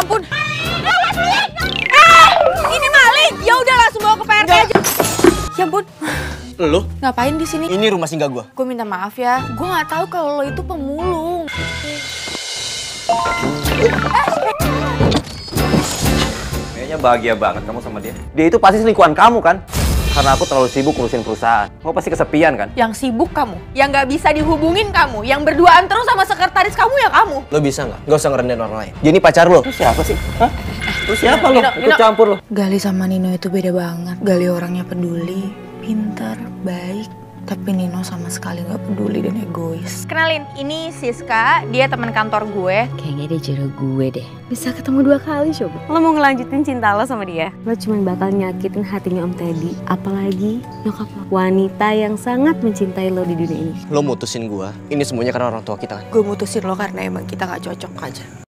Ya ampun. Eh, ini maling. Ya udah langsung bawa ke PRT aja. Ya ampun. Lu? Ngapain di sini? Ini rumah singgah gua. Gue minta maaf ya. Gue nggak tahu kalau lo itu pemulung. Kayaknya bahagia banget kamu sama dia. Dia itu pasti selingkuhan kamu kan? Karena aku terlalu sibuk ngurusin perusahaan. Kamu pasti kesepian kan? Yang sibuk kamu, yang nggak bisa dihubungin kamu, yang berduaan terus sama sekretaris kamu ya kamu. Lo bisa nggak? Gak usah ngerendahin orang lain. Dia ini pacar lo. Itu siapa sih? Hah? Itu siapa lo? Ikut campur lo. Gali sama Nino itu beda banget. Gali orangnya peduli, pintar, baik. Tapi Nino sama sekali nggak peduli dan egois. Kenalin, ini Siska. Dia teman kantor gue. Kayaknya dia jodoh gue deh. Bisa ketemu dua kali coba. Lo mau ngelanjutin cinta lo sama dia? Lo cuma bakal nyakitin hatinya Om Teddy. Apalagi nyokap lo. Wanita yang sangat mencintai lo di dunia ini. Lo mutusin gua. Ini semuanya karena orang tua kita kan. Gue mutusin lo karena emang kita nggak cocok aja.